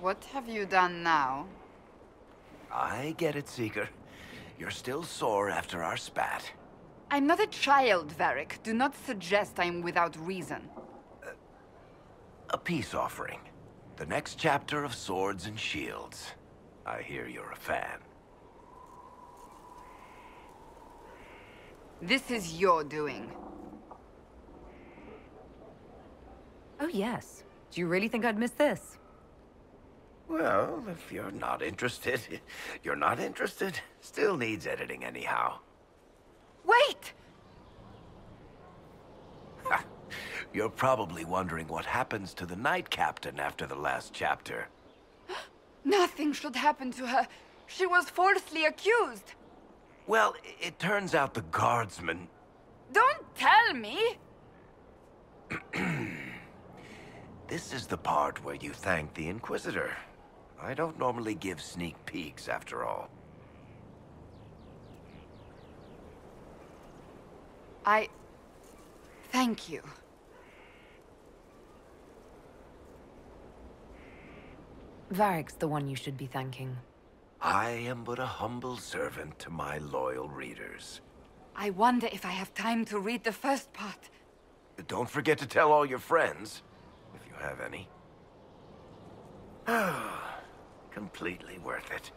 What have you done now? I get it, Seeker. You're still sore after our spat. I'm not a child, Varric. Do not suggest I'm without reason. Uh, a peace offering. The next chapter of Swords and Shields. I hear you're a fan. This is your doing. Oh, yes. Do you really think I'd miss this? Well, if you're not interested, you're not interested. Still needs editing anyhow. Wait! You're probably wondering what happens to the Night Captain after the last chapter. Nothing should happen to her. She was falsely accused. Well, it turns out the guardsman... Don't tell me! This is the part where you thank the Inquisitor. I don't normally give sneak peeks, after all. I... Thank you. Varric's the one you should be thanking. I am but a humble servant to my loyal readers. I wonder if I have time to read the first part. Don't forget to tell all your friends, if you have any. Ah. Completely worth it.